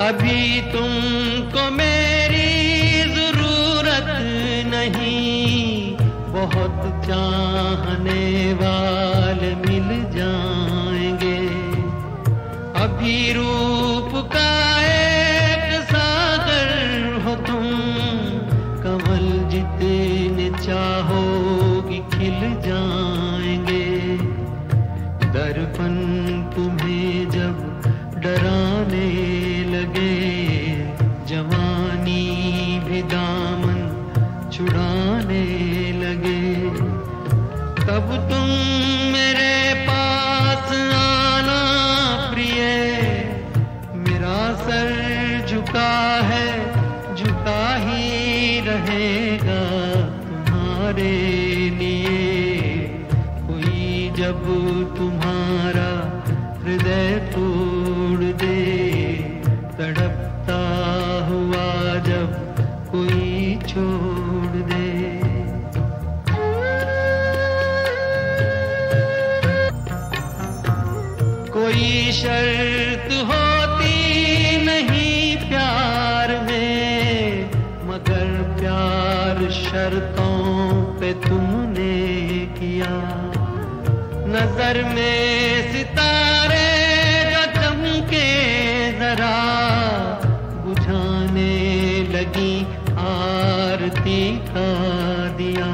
अभी तुमको मेरी ज़रूरत नहीं। बहुत चाहने वाले मिल जाएँगे। अभी रूप का एक सागर हो तुम। कमल जितने चाहोगी खिल जाएँगे छुड़ाने लगे। तब तुम मेरे पास आना प्रिय। मेरा सर झुका है, झुका ही रहेगा। कोई शर्त होती नहीं प्यार में, मगर प्यार शर्तों पे तुमने किया। नज़र में सितारे जो चमके जरा, बुझाने लगी आरती का दिया।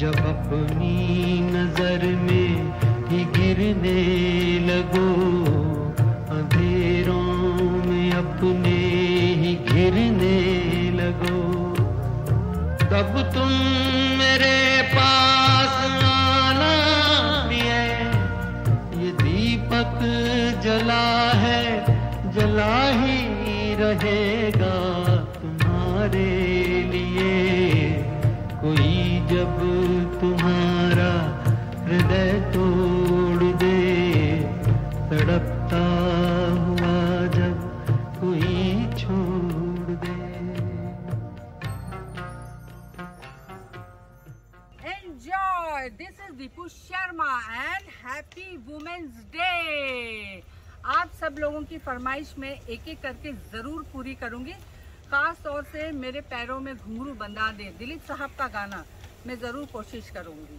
जब अपनी नज़र में ही लगो। अंधेरों में अपने ही घिरने लगो। तब तुम मेरे पास आना भी है ये दीपक जला है, जला ही रहेगा this is Deepu Sharma and happy women's day आप सब लोगों की फरमाइश में एक एक करके ज़रूर पूरी करूँगी। खास तौर से मेरे पैरों में घुंघरू बंधा दे दिलीप साहब का गाना मैं ज़रूर कोशिश करूँगी।